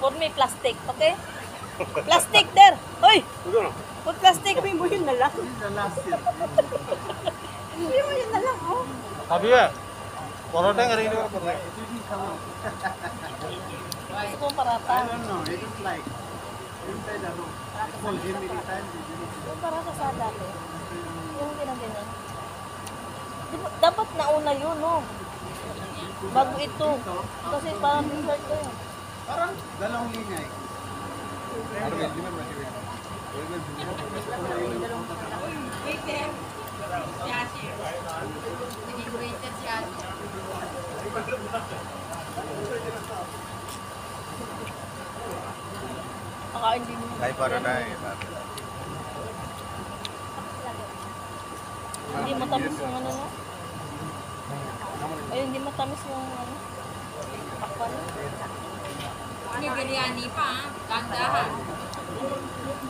Put me plastic, okay? Plastic there! Hoy! Put plastic! Sabi mo yun na lang. Sabi mo yun na lang, oh. Sabi eh. പൊറോട്ടയും കറിയിലും കൂടെ പറഞ്ഞു പൊറോട്ട സാധാരണ Dapat nauna yun, no? Bago ito. Kasi parang t-shirt ko yun. Parang dalawang linya eh. Waiter. Si Asher. Sige, waiter si Asher. Kakain din yun. Ay, para na eh. Hindi matapos yung ano, no? matamis yung ano. Pakwan. Hindi biryani pa, ah. ha? Dandahan.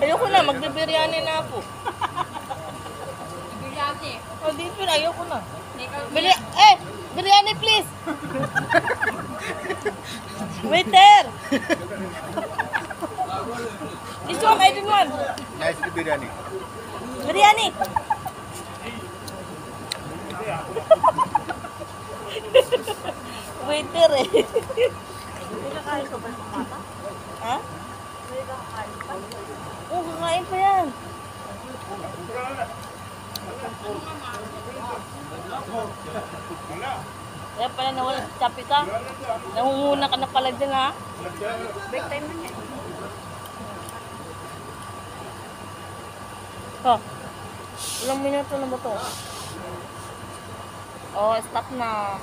Ayoko na, magbibiryani na ako. biryani? O, oh, dito na, ayoko na. Bili eh, biryani please! Waiter! This one, I didn't want. Nice biryani. Biryani! Waiter eh. Nakakain ka ba ng mata? Ha? Oo, kakain pa yan. Kaya pala nawala sa chapi ka. Nangunguna ka na pala dyan ha. Break time na niya. Oh. Ilang minuto na ba to? Oh, stop na.